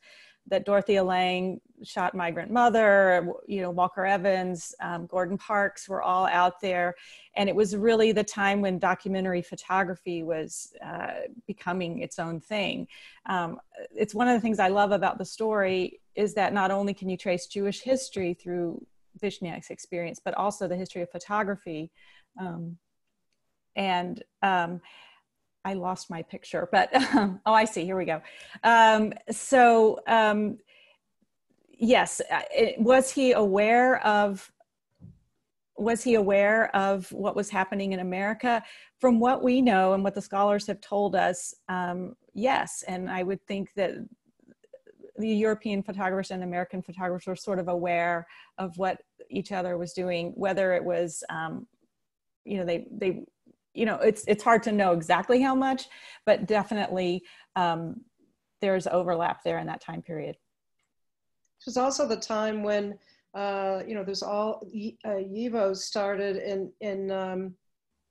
that Dorothea Lange shot Migrant Mother, you know, Walker Evans, um, Gordon Parks were all out there. And it was really the time when documentary photography was uh, becoming its own thing. Um, it's one of the things I love about the story is that not only can you trace Jewish history through Vishniac's experience, but also the history of photography. Um, and um, I lost my picture, but um, oh, I see. Here we go. Um, so, um, yes, it, was he aware of? Was he aware of what was happening in America? From what we know and what the scholars have told us, um, yes. And I would think that the European photographers and American photographers were sort of aware of what each other was doing, whether it was, um, you know, they, they, you know, it's, it's hard to know exactly how much, but definitely um, there's overlap there in that time period. It was also the time when, uh, you know, there's all, uh, YIVO started in, in, um,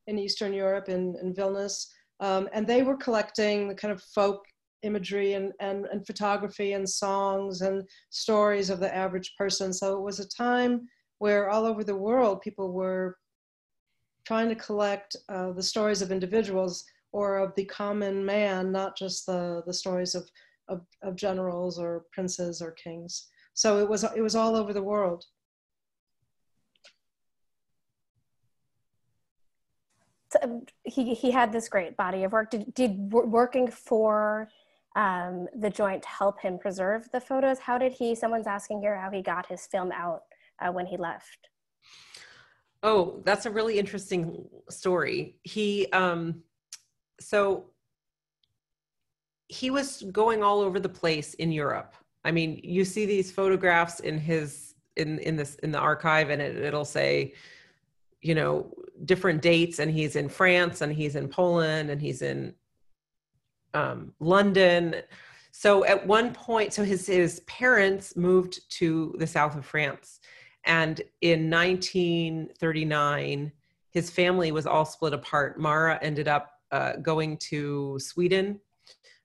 in Eastern Europe, in, in Vilnius, um, and they were collecting the kind of folk imagery and, and, and photography and songs and stories of the average person. So it was a time where all over the world people were trying to collect uh, the stories of individuals or of the common man, not just the, the stories of, of, of generals or princes or kings. So it was, it was all over the world. Um, he, he had this great body of work. Did, did working for um, the joint help him preserve the photos? How did he, someone's asking here how he got his film out uh, when he left. Oh, that's a really interesting story. He, um, so he was going all over the place in Europe. I mean, you see these photographs in his, in, in this, in the archive and it, it'll say, you know, different dates and he's in France and he's in Poland and he's in um, London. So at one point, so his, his parents moved to the south of France. And in 1939, his family was all split apart. Mara ended up uh, going to Sweden,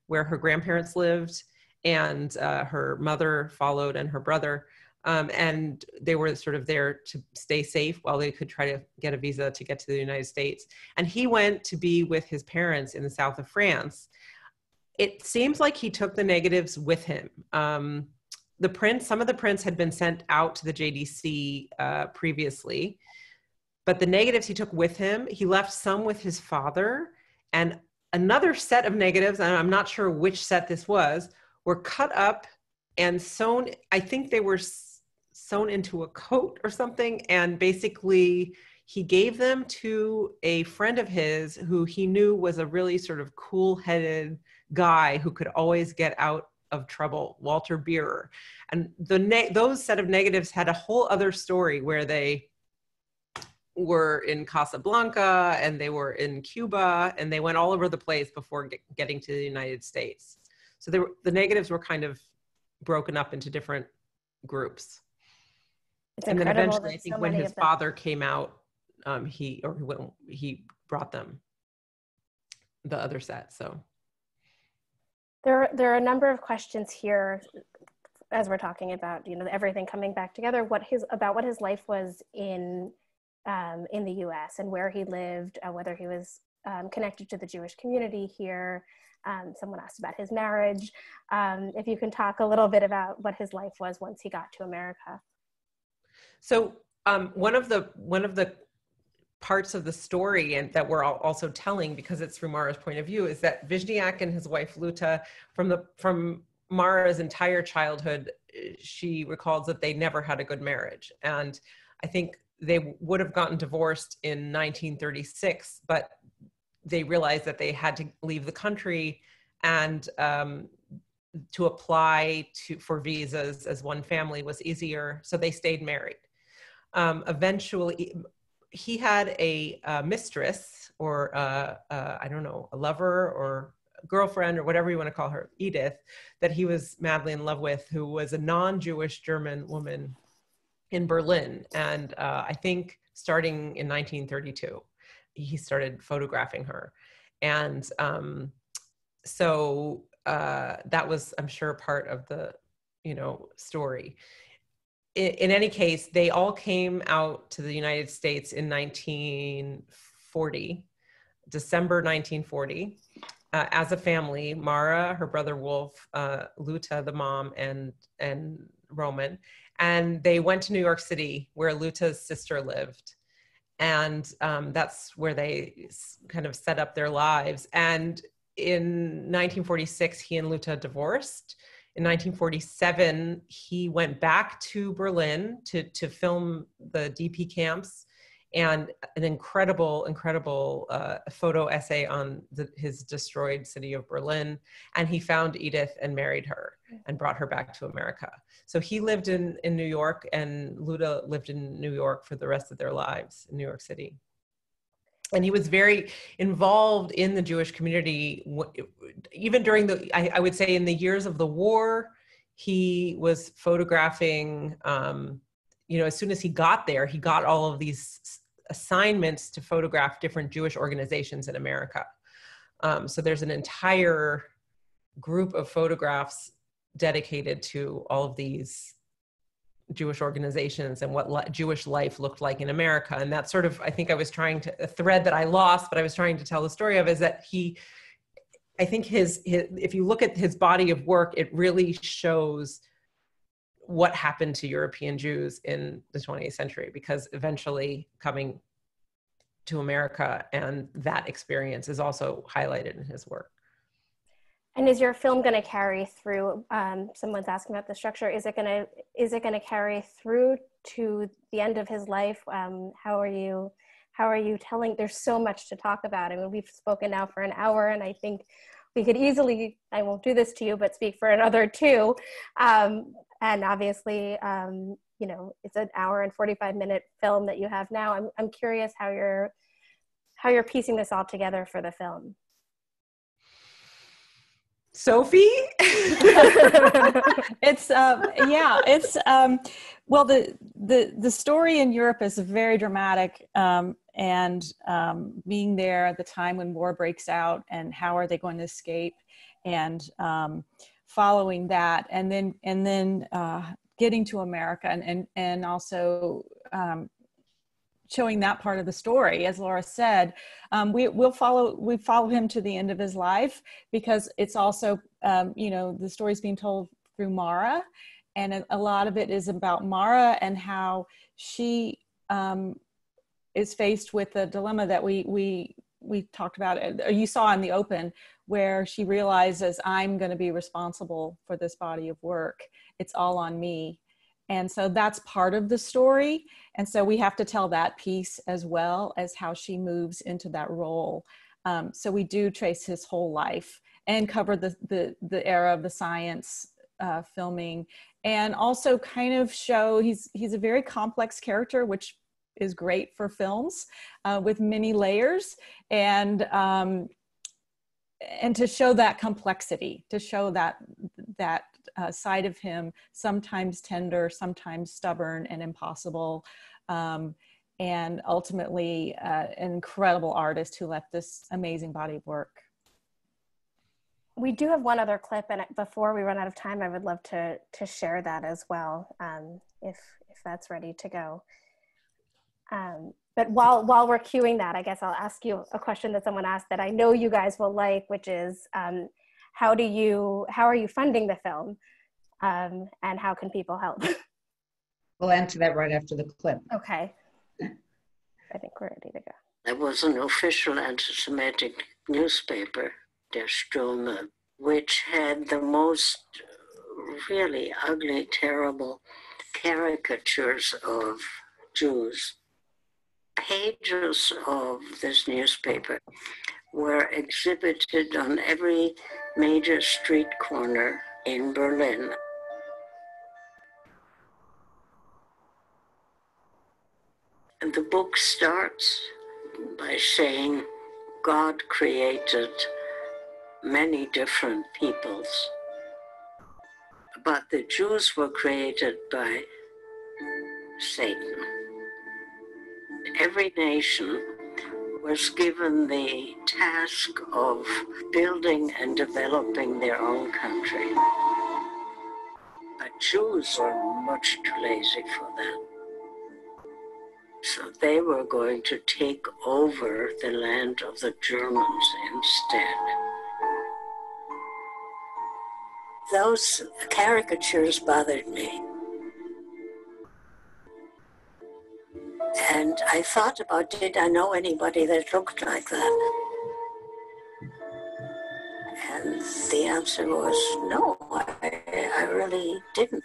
where her grandparents lived, and uh, her mother followed, and her brother. Um, and they were sort of there to stay safe while they could try to get a visa to get to the United States. And he went to be with his parents in the south of France it seems like he took the negatives with him. Um, the prints, some of the prints had been sent out to the JDC uh, previously, but the negatives he took with him, he left some with his father, and another set of negatives, and I'm not sure which set this was, were cut up and sewn. I think they were sewn into a coat or something, and basically he gave them to a friend of his who he knew was a really sort of cool headed guy who could always get out of trouble, Walter Beerer. And the ne- those set of negatives had a whole other story where they were in Casablanca and they were in Cuba and they went all over the place before get, getting to the United States. So were, the negatives were kind of broken up into different groups. It's and then eventually, I think so when his father came out, um, he or when he brought them the other set. So there, there are a number of questions here as we're talking about, you know, everything coming back together. What his about what his life was in um, in the U.S. and where he lived, uh, whether he was um, connected to the Jewish community here. Um, someone asked about his marriage. Um, if you can talk a little bit about what his life was once he got to America. So um, one of the one of the parts of the story and that we're also telling because it's from Mara's point of view is that Vishniac and his wife Luta from the from Mara's entire childhood she recalls that they never had a good marriage. And I think they would have gotten divorced in 1936 but they realized that they had to leave the country and um, to apply to for visas as one family was easier so they stayed married. Um, eventually he had a, a mistress or a, a, I don't know, a lover or girlfriend or whatever you want to call her, Edith, that he was madly in love with, who was a non-Jewish German woman in Berlin. And uh, I think starting in 1932, he started photographing her. And um, so uh, that was, I'm sure, part of the, you know, story in, any case, they all came out to the United States in 1940, December 1940. Uh, as a family, Mara, her brother Wolf, uh, Luta, the mom, and and Roman, and they went to New York City, where Luta's sister lived, and um, that's where they kind of set up their lives. And in 1946, he and Luta divorced, in 1947, he went back to Berlin to, to film the DP camps and an incredible, incredible uh, photo essay on the, his destroyed city of Berlin. And he found Edith and married her and brought her back to America. So he lived in, in New York, and Luta lived in New York for the rest of their lives in New York City. And he was very involved in the Jewish community, even during the, I, I would say, in the years of the war. He was photographing um, you know, as soon as he got there, he got all of these assignments to photograph different Jewish organizations in America. Um, so there's an entire group of photographs dedicated to all of these Jewish organizations and what li- Jewish life looked like in America. And that's sort of, I think I was trying to, a thread that I lost, but I was trying to tell the story of is that he, I think his, his if you look at his body of work, it really shows what happened to European Jews in the 20th century, because eventually coming to America and that experience is also highlighted in his work. And is your film going to carry through? Um, someone's asking about the structure. Is it going to is it going to carry through to the end of his life? Um, how are you? How are you telling? There's so much to talk about. I mean, we've spoken now for an hour, and I think we could easily. I won't do this to you, but speak for another two. Um, and obviously um, you know it's an hour and 45 minute film that you have now i'm, I'm curious how you're how you're piecing this all together for the film sophie? It's um, yeah it's um, well the the the story in europe is very dramatic um, and um, being there at the time when war breaks out and how are they going to escape and um, following that and then and then uh, getting to america and and, and also um, showing that part of the story as laura said um, we will follow we follow him to the end of his life because it's also um, you know the story's being told through mara and a lot of it is about mara and how she um, is faced with the dilemma that we we we talked about or you saw in the open where she realizes I'm going to be responsible for this body of work. It's all on me. And so that's part of the story. And so we have to tell that piece as well as how she moves into that role. Um, so we do trace his whole life and cover the, the, the era of the science uh, filming and also kind of show he's, he's a very complex character, which is great for films uh, with many layers. And um, and to show that complexity to show that that uh, side of him sometimes tender sometimes stubborn and impossible um, and ultimately uh, an incredible artist who left this amazing body of work. We do have one other clip and before we run out of time i would love to to share that as well um, if if that's ready to go. Um, but while while we're queuing that, I guess I'll ask you a question that someone asked that I know you guys will like, which is um, how do you how are you funding the film, um, and how can people help? We'll answer that right after the clip. Okay. I think we're ready to go. There was an official anti-Semitic newspaper, Der Stürmer, which had the most really ugly, terrible caricatures of Jews pages of this newspaper were exhibited on every major street corner in Berlin. And the book starts by saying God created many different peoples, but the Jews were created by Satan every nation was given the task of building and developing their own country. But Jews were much too lazy for that. So they were going to take over the land of the Germans instead. Those caricatures bothered me. And I thought about did I know anybody that looked like that? And the answer was no, I, I really didn't.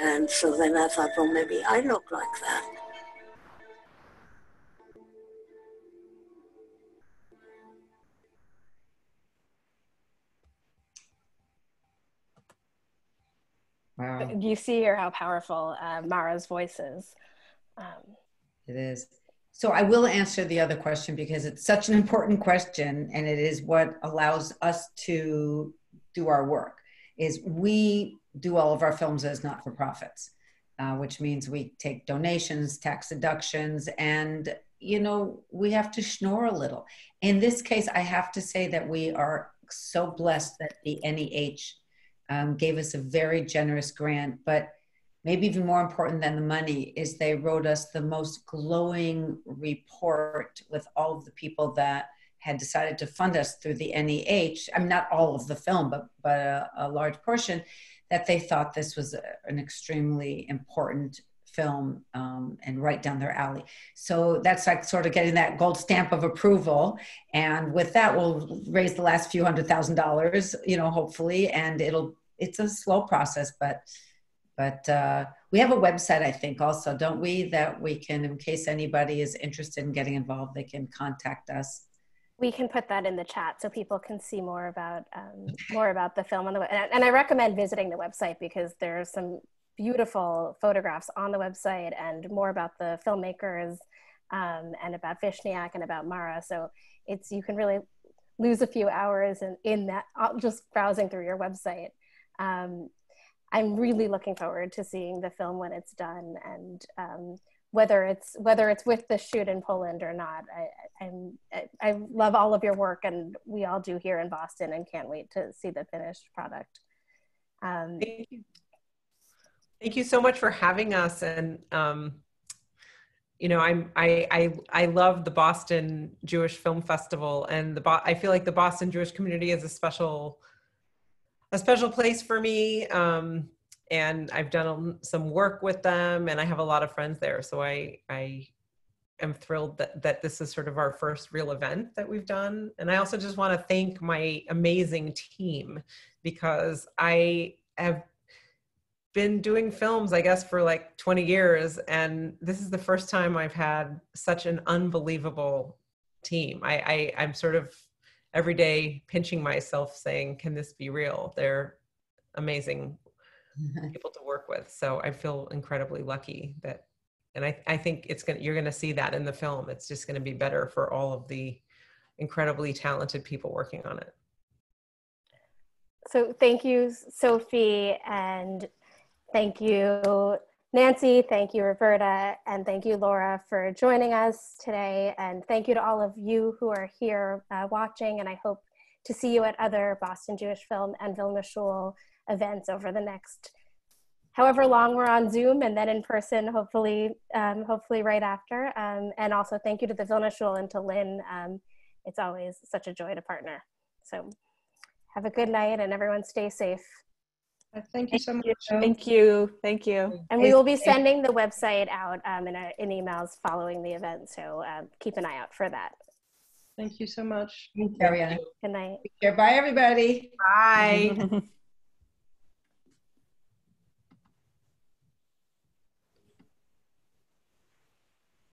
And so then I thought, well, maybe I look like that. You see here how powerful uh, Mara's voice is. Um, it is. So I will answer the other question because it's such an important question and it is what allows us to do our work is we do all of our films as not-for-profits, uh, which means we take donations, tax deductions, and you know, we have to schnorr a little. In this case, I have to say that we are so blessed that the NEH um, gave us a very generous grant, but maybe even more important than the money is they wrote us the most glowing report with all of the people that had decided to fund us through the NEH. I mean, not all of the film, but but a, a large portion that they thought this was a, an extremely important film um, and right down their alley. So that's like sort of getting that gold stamp of approval. And with that, we'll raise the last few hundred thousand dollars, you know, hopefully. And it'll it's a slow process, but but uh, we have a website, I think, also, don't we? That we can, in case anybody is interested in getting involved, they can contact us. we can put that in the chat so people can see more about um, more about the film on the web. And, and I recommend visiting the website because there are some beautiful photographs on the website and more about the filmmakers um, and about Vishniac and about Mara. So it's you can really lose a few hours in, in that uh, just browsing through your website. Um, I'm really looking forward to seeing the film when it's done and um, whether it's whether it's with the shoot in Poland or not. I, I'm, I, I love all of your work and we all do here in Boston and can't wait to see the finished product. Um, Thank you. Thank you so much for having us. And, um, you know, I'm, I, I, I love the Boston Jewish Film Festival and the, Bo- I feel like the Boston Jewish community is a special, a special place for me. Um, and I've done some work with them and I have a lot of friends there. So I, I am thrilled that, that this is sort of our first real event that we've done. And I also just want to thank my amazing team because I have been doing films, I guess, for like 20 years. And this is the first time I've had such an unbelievable team. I, I I'm sort of every day pinching myself saying, can this be real? They're amazing people to work with. So I feel incredibly lucky that, and I, I think it's gonna, you're gonna see that in the film. It's just gonna be better for all of the incredibly talented people working on it. so thank you, Sophie, and thank you, Nancy, thank you, Roberta, and thank you, Laura, for joining us today. And thank you to all of you who are here uh, watching, and I hope to see you at other Boston Jewish Film and Vilna Shul events over the next however long we're on Zoom and then in person, hopefully, um, hopefully right after. Um, and also thank you to the Vilna Shul and to Lynn. Um, it's always such a joy to partner. So have a good night and everyone stay safe. Thank you so much. Thank you. Thank you. And we will be sending the website out um, in, our, in emails following the event. So um, keep an eye out for that. Thank you so much. Ariana. Good night. Bye, everybody. Bye.